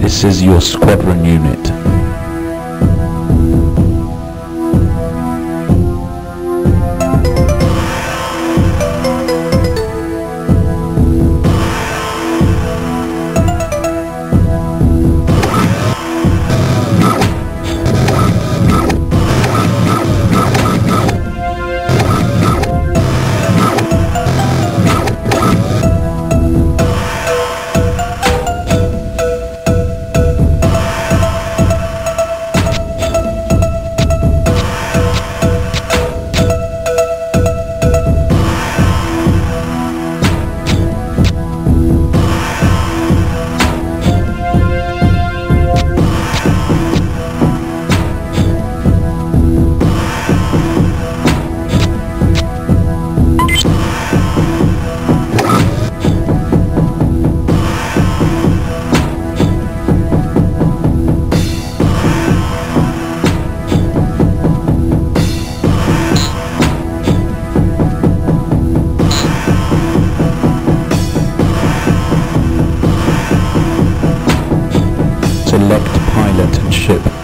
This is your squadron unit. Select pilot and ship.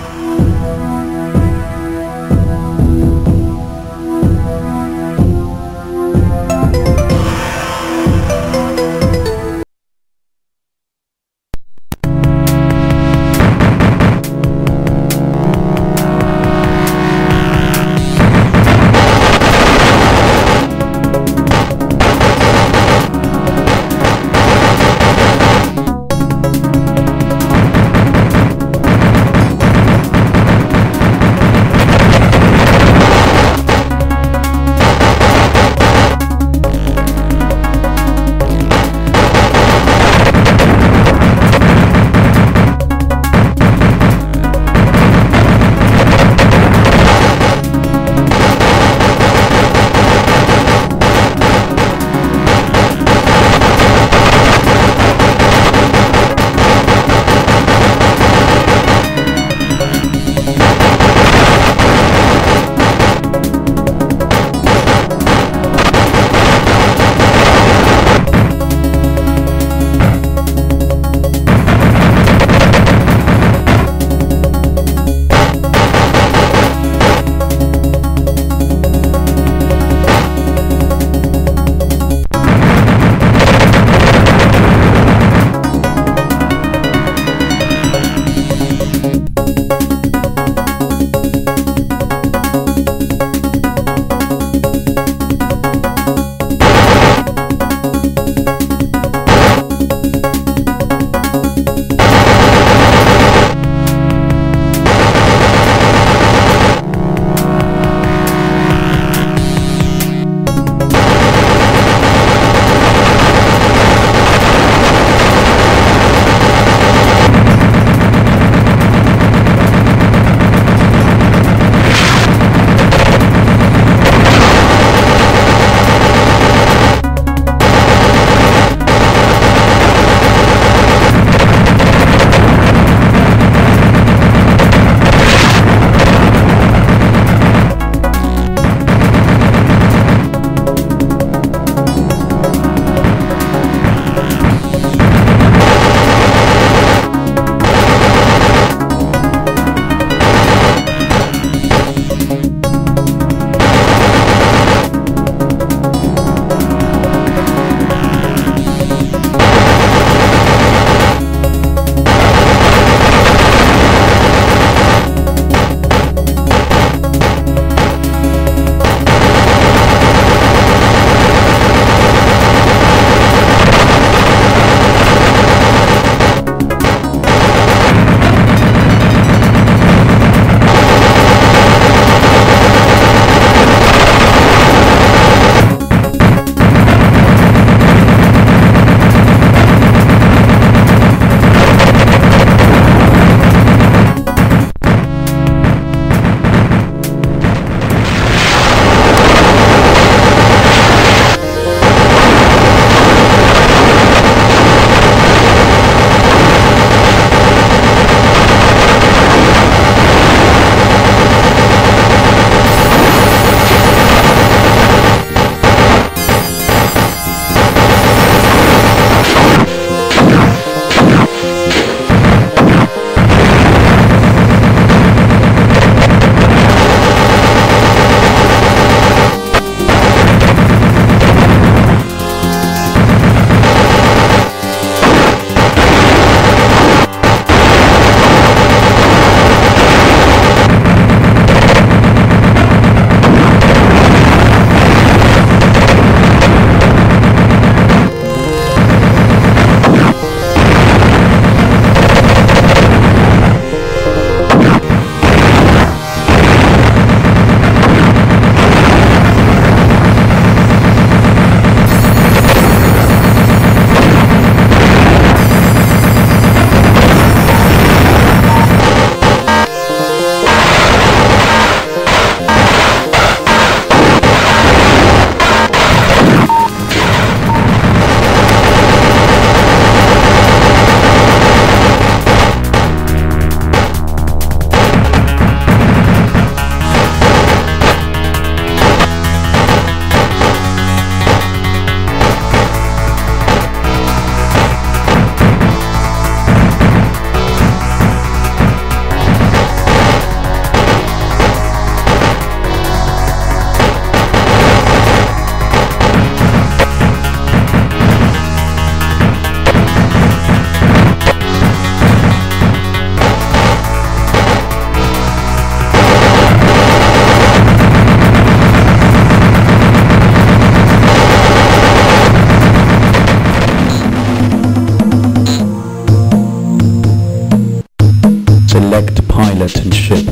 Attention.